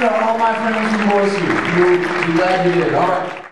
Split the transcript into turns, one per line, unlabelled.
to all my friends from OSU. You, you glad you did. All right.